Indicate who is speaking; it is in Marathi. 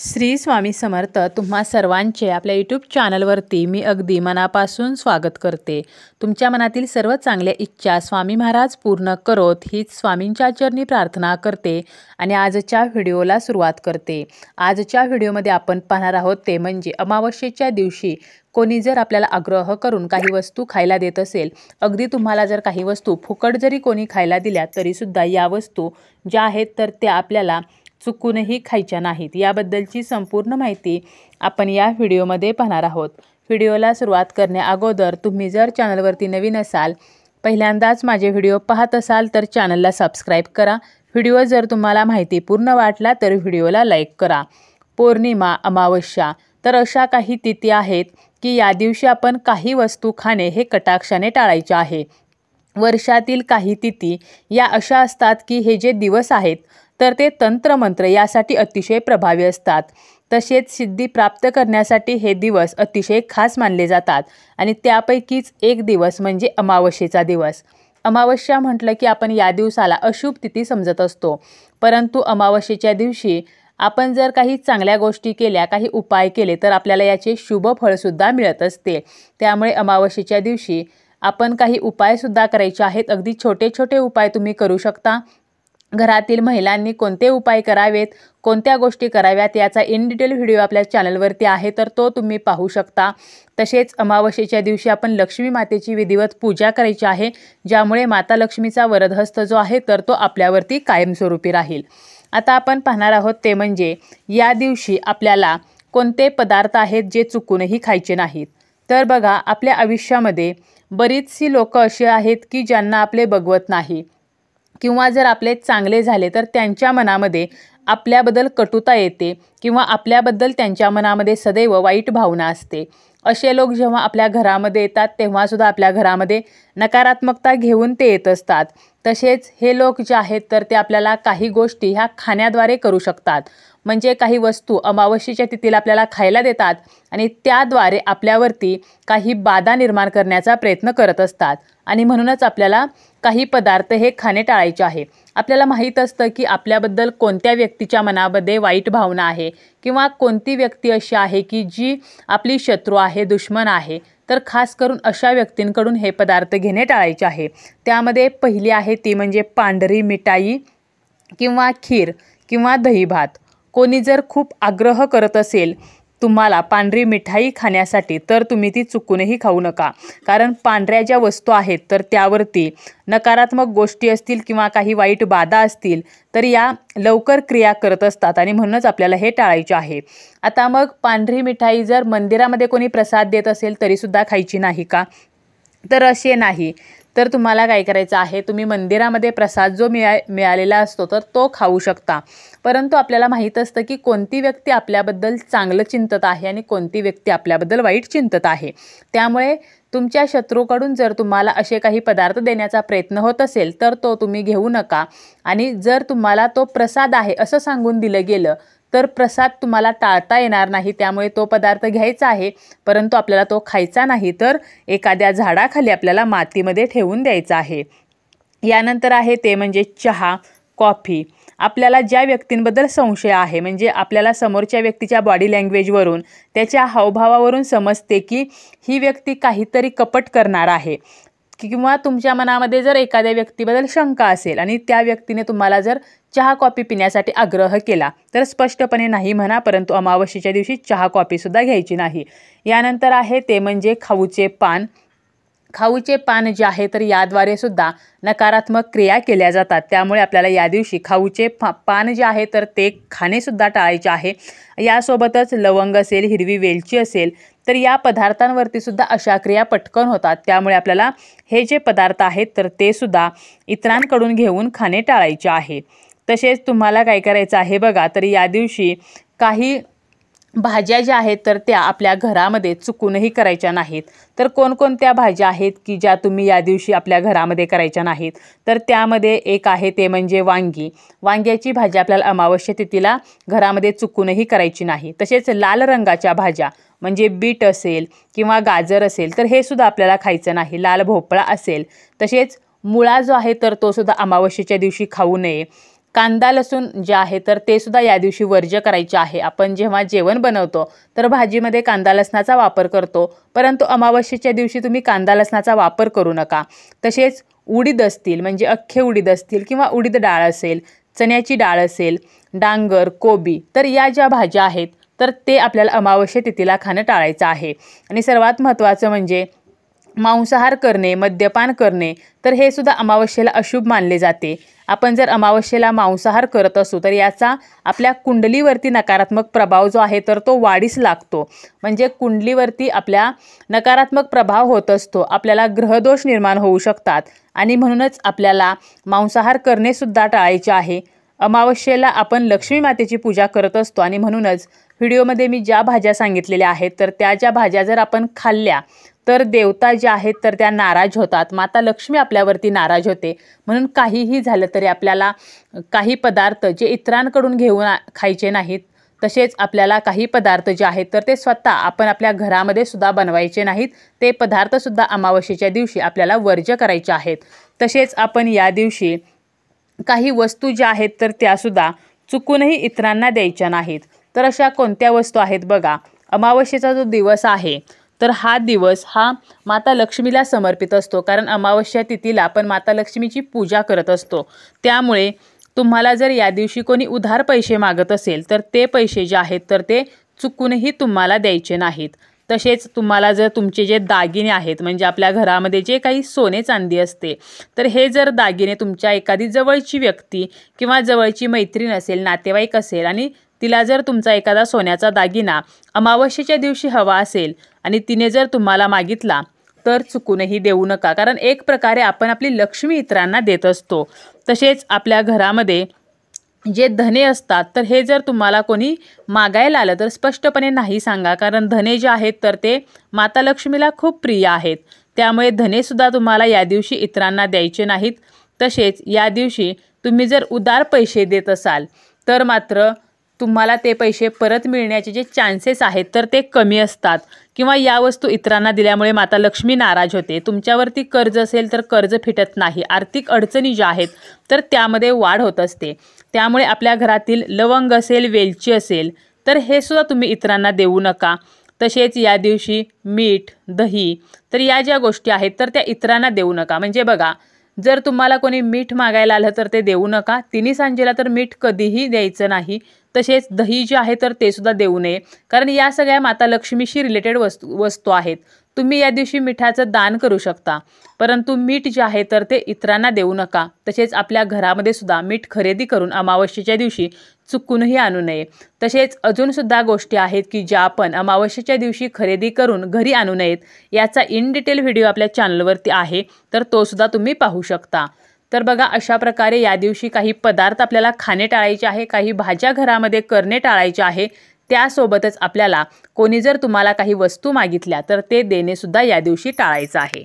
Speaker 1: श्री स्वामी समर्थ तुम्हा सर्वांचे आपल्या यूट्यूब चॅनलवरती मी अगदी मनापासून स्वागत करते. तुमच्या मनातील सर्व चांगल्या इच्छा स्वामी महाराज पूर्ण करोत हीच स्वामींच्या चरणी प्रार्थना करते आणि आजच्या व्हिडिओला सुरुवात करते. आजच्या व्हिडिओमध्ये आपण पाहणार आहोत ते म्हणजे अमावस्येच्या दिवशी कोणी जर आपल्याला आग्रह करून काही वस्तू खायला देत असेल अगदी तुम्हाला जर काही वस्तू फुकट जरी कोणी खायला दिल्या तरीसुद्धा या वस्तू ज्या आहेत तर त्या आपल्याला चुकूनही खायच्या नाहीत. याबद्दलची संपूर्ण माहिती आपण या व्हिडिओमध्ये पाहणार आहोत. व्हिडिओला सुरुवात करण्याअगोदर तुम्ही जर चॅनलवरती नवीन असाल पहिल्यांदाच माझे व्हिडिओ पाहत असाल तर चॅनलला सबस्क्राईब करा. व्हिडिओ जर तुम्हाला माहिती पूर्ण वाटला तर व्हिडिओला लाईक करा. पौर्णिमा अमावस्या तर अशा काही तिथी आहेत की या दिवशी आपण काही वस्तू खाणे हे कटाक्षाने टाळायचे आहे. वर्षातील काही तिथी या अशा असतात की हे जे दिवस आहेत तर ते तंत्रमंत्र यासाठी अतिशय प्रभावी असतात. तसेच सिद्धी प्राप्त करण्यासाठी हे दिवस अतिशय खास मानले जातात आणि त्यापैकीच एक दिवस म्हणजे अमावस्येचा दिवस. अमावस्या म्हटलं की आपण या दिवसाला अशुभ तिथी समजत असतो. परंतु अमावस्येच्या दिवशी आपण जर काही चांगल्या गोष्टी केल्या काही उपाय केले तर आपल्याला याचे शुभ फळसुद्धा मिळत असते. त्यामुळे अमावस्येच्या दिवशी आपण काही उपायसुद्धा करायचे आहेत. अगदी छोटे छोटे उपाय तुम्ही करू शकता. घरातील महिलांनी कोणते उपाय करावेत कोणत्या गोष्टी कराव्यात याचा इन डिटेल व्हिडिओ आपल्या चॅनलवरती आहे तर तो तुम्ही पाहू शकता. तसेच अमावस्येच्या दिवशी आपण लक्ष्मी मातेची विधिवत पूजा करायची आहे ज्यामुळे माता लक्ष्मीचा वरदहस्त जो आहे तर तो आपल्यावरती कायमस्वरूपी राहील. आता आपण पाहणार आहोत ते म्हणजे या दिवशी आपल्याला कोणते पदार्थ आहेत जे चुकूनही खायचे नाहीत. तर बघा आपल्या आयुष्यामध्ये बरीचशी लोक अशी आहेत की ज्यांना आपले बघवत नाही. किंवा जर आपले चांगले झाले तर त्यांच्या मनामध्ये आपल्याबद्दल कटुता येते किंवा आपल्याबद्दल त्यांच्या मनामध्ये सदैव वाईट भावना असते. असे लोक जेव्हा आपल्या घरामध्ये येतात तेव्हासुद्धा आपल्या घरामध्ये नकारात्मकता घेऊन ते येत असतात. तसेच हे लोक जे आहेत तर ते आपल्याला काही गोष्टी ह्या खाण्याद्वारे करू शकतात. म्हणजे काही वस्तू अमावस्येच्या तिथीला आपल्याला खायला देतात आणि त्याद्वारे आपल्यावरती काही बाधा निर्माण करण्याचा प्रयत्न करत असतात. आणि म्हणूनच आपल्याला काही पदार्थ हे खाणे टाळायचे आहे. आपल्याला माहीत असतं की आपल्याबद्दल कोणत्या व्यक्तीच्या मनामध्ये वाईट भावना आहे किंवा कोणती व्यक्ती अशी आहे की जी आपली शत्रू आहे दुश्मन आहे. तर खास करून अशा व्यक्तींकडून हे पदार्थ घेणे टाळायचे आहे. त्यामध्ये पहिली आहे ती म्हणजे पांढरी मिठाई किंवा खीर किंवा दही भात कोणी जर खूप आग्रह करत असेल तुम्हाला पांढरी मिठाई खाण्यासाठी तर तुम्ही ती चुकूनही खाऊ नका. कारण पांढऱ्या ज्या वस्तू आहेत तर त्यावरती नकारात्मक गोष्टी असतील किंवा काही वाईट बाधा असतील तर या लवकर क्रिया करत असतात आणि म्हणूनच आपल्याला हे टाळायचे आहे. आता मग पांढरी मिठाई जर मंदिरामध्ये कोणी प्रसाद देत असेल तरीसुद्धा खायची नाही का? तर असे नाही. तर तुम्हाला काय करायचं आहे? तुम्ही मंदिरामध्ये प्रसाद जो मिळा मिळालेला असतो तर तो खाऊ शकता. परंतु आपल्याला माहीत असतं की कोणती व्यक्ती आपल्याबद्दल चांगलं चिंतत आहे आणि कोणती व्यक्ती आपल्याबद्दल वाईट चिंतत आहे. त्यामुळे तुमच्या शत्रूकडून जर तुम्हाला असे काही पदार्थ देण्याचा प्रयत्न होत असेल तर तो तुम्ही घेऊ नका. आणि जर तुम्हाला तो प्रसाद आहे असं सांगून दिलं गेलं तर प्रसाद तुम्हाला टाळता येणार नाही त्यामुळे तो पदार्थ घ्यायचा आहे. परंतु आपल्याला तो खायचा नाही तर एखाद्या झाडाखाली आपल्याला मातीमध्ये ठेवून द्यायचा आहे. यानंतर आहे ते म्हणजे चहा कॉफी. आपल्याला ज्या व्यक्तींबद्दल संशय आहे म्हणजे आपल्याला समोरच्या व्यक्तीच्या बॉडी लँग्वेजवरून त्याच्या हावभावावरून समजते की ही व्यक्ती काहीतरी कपट करणार आहे. किंवा तुमच्या मनामध्ये जर एखाद्या व्यक्तीबद्दल शंका असेल आणि त्या व्यक्तीने तुम्हाला जर चहा कॉफी पिण्यासाठी आग्रह केला तर स्पष्टपणे नाही म्हणा परंतु अमावस्येच्या दिवशी चहा कॉफीसुद्धा घ्यायची नाही. यानंतर आहे ते म्हणजे खाऊचे पान. खाऊचे पान जे आहे तर याद्वारे सुद्धा नकारात्मक क्रिया केल्या जातात. त्यामुळे आपल्याला या दिवशी खाऊचे फा पान जे आहे तर ते खाणेसुद्धा टाळायचे आहे. यासोबतच लवंग असेल हिरवी वेलची असेल तर या पदार्थांवरती सुद्धा अशा क्रिया पटकन होतात. त्यामुळे आपल्याला हे जे पदार्थ आहेत तर ते सुद्धा इतरांकडून घेऊन खाणे टाळायचे आहे. तसेच तुम्हाला काय करायचं आहे बघा तर या दिवशी काही भाज्या ज्या आहेत तर त्या आपल्या घरामध्ये चुकूनही करायच्या नाहीत. तर कोणकोणत्या भाज्या आहेत की ज्या तुम्ही या दिवशी आपल्या घरामध्ये करायच्या नाहीत? तर त्यामध्ये एक आहे ते म्हणजे वांगी. वांग्याची भाजी आपल्याला अमावस्या तिथीला घरामध्ये चुकूनही करायची नाही. तसेच लाल रंगाच्या भाज्या म्हणजे बीट असेल किंवा गाजर असेल तर हे सुद्धा आपल्याला खायचं नाही. लाल भोपळा असेल. तसेच मुळा जो आहे तर तो सुद्धा अमावस्येच्या दिवशी खाऊ नये. कांदा लसूण जे आहे तर ते सुद्धा या दिवशी वर्ज्य करायचे आहे. आपण जेव्हा जेवण बनवतो तर भाजीमध्ये कांदा लसणाचा वापर करतो. परंतु अमावस्येच्या दिवशी तुम्ही कांदा लसणाचा वापर करू नका. तसेच उडीद असतील म्हणजे अख्खे उडीद असतील किंवा उडीद डाळ असेल चण्याची डाळ असेल डांगर कोबी तर या ज्या भाज्या आहेत तर ते आपल्याला अमावस्या तिथीला खाणं टाळायचं आहे. आणि सर्वात महत्त्वाचं म्हणजे मांसाहार करणे मद्यपान करणे तर हे सुद्धा अमावस्येला अशुभ मानले जाते. आपण जर अमावस्येला मांसाहार करत असू तर याचा आपल्या कुंडलीवरती नकारात्मक प्रभाव जो आहे तर तो वाढीस लागतो. म्हणजे कुंडलीवरती आपल्या नकारात्मक प्रभाव होत असतो. आपल्याला ग्रहदोष निर्माण होऊ शकतात. आणि म्हणूनच आपल्याला मांसाहार करणेसुद्धा टाळायचे आहे. अमावस्येला आपण लक्ष्मी मातेची पूजा करत असतो. आणि म्हणूनच व्हिडिओमध्ये मी ज्या भाज्या सांगितलेल्या आहेत तर त्या ज्या भाज्या जर आपण खाल्ल्या तर देवता ज्या आहेत तर त्या नाराज होतात. माता लक्ष्मी आपल्यावरती नाराज होते. म्हणून काहीही झालं तरी आपल्याला काही पदार्थ जे इतरांकडून घेऊन खायचे नाहीत तसेच आपल्याला काही पदार्थ जे आहेत तर ते स्वतः आपण आपल्या घरामध्ये सुद्धा बनवायचे नाहीत. ते पदार्थसुद्धा अमावस्येच्या दिवशी आपल्याला वर्ज्य करायचे आहेत. तसेच आपण या दिवशी काही वस्तू ज्या आहेत तर त्यासुद्धा चुकूनही इतरांना द्यायच्या नाहीत. तर अशा कोणत्या वस्तू आहेत बघा. अमावस्येचा जो दिवस आहे तर हा दिवस हा माता लक्ष्मीला समर्पित असतो. कारण अमावस्या तिथीला आपण माता लक्ष्मीची पूजा करत असतो. त्यामुळे तुम्हाला जर या दिवशी कोणी उधार पैसे मागत असेल तर ते पैसे जे आहेत तर ते चुकूनही तुम्हाला द्यायचे नाहीत. तसेच तुम्हाला जर तुमचे जे दागिने आहेत म्हणजे आपल्या घरामध्ये जे काही सोने चांदी असते तर हे जर दागिने तुमच्या एखादी जवळची व्यक्ती किंवा जवळची मैत्रीण असेल नातेवाईक असेल आणि तिला जर तुमचा एखादा सोन्याचा दागिना अमावस्येच्या दिवशी हवा असेल आणि तिने जर तुम्हाला मागितला तर चुकूनही देऊ नका. कारण एक प्रकारे आपण आपली लक्ष्मी इतरांना देत असतो. तसेच आपल्या घरामध्ये जे धने असतात तर हे जर तुम्हाला कोणी मागायला आलं तर स्पष्टपणे नाही सांगा. कारण धने जे आहेत तर ते माता लक्ष्मीला खूप प्रिय आहेत. त्यामुळे धनेसुद्धा तुम्हाला या दिवशी इतरांना द्यायचे नाहीत. तसेच या दिवशी तुम्ही जर उदार पैसे देत असाल तर मात्र तुम्हाला ते पैसे परत मिळण्याचे जे चान्सेस आहेत तर ते कमी असतात. किंवा या वस्तू इतरांना दिल्यामुळे माता लक्ष्मी नाराज होते. तुमच्यावरती कर्ज असेल तर कर्ज फिटत नाही. आर्थिक अडचणी ज्या आहेत तर त्यामध्ये वाढ होत असते. त्यामुळे आपल्या घरातील लवंग असेल वेलची असेल तर हे सुद्धा तुम्ही इतरांना देऊ नका. तसेच या दिवशी मीठ दही तर या ज्या गोष्टी आहेत तर त्या इतरांना देऊ नका. म्हणजे बघा जर तुम्हाला कोणी मीठ मागायला आलं तर ते देऊ नका. तिन्ही सांजेला तर मीठ कधीही द्यायचं नाही. तसेच दही जे आहे तर ते सुद्धा देऊ नये. कारण या सगळ्या माता लक्ष्मीशी रिलेटेड वस्तू वस्तू आहेत. तुम्ही या दिवशी मिठाचं दान करू शकता. परंतु मीठ जे आहे तर ते इतरांना देऊ नका. तसेच आपल्या घरामध्ये सुद्धा मीठ खरेदी करून अमावस्येच्या दिवशी चुकूनही आणू नये. तसेच अजूनसुद्धा गोष्टी आहेत की ज्या आपण अमावस्येच्या दिवशी खरेदी करून घरी आणू नयेत याचा इन डिटेल व्हिडिओ आपल्या चॅनलवरती आहे तर तो सुद्धा तुम्ही पाहू शकता. तर बघा अशा प्रकारे या दिवशी काही पदार्थ आपल्याला खाणे टाळायचे आहे काही भाज्या घरामध्ये करणे टाळायचे आहे त्यासोबतच आपल्याला कोणी जर तुम्हाला काही वस्तू मागितल्या तर ते देणेसुद्धा या दिवशी टाळायचं आहे.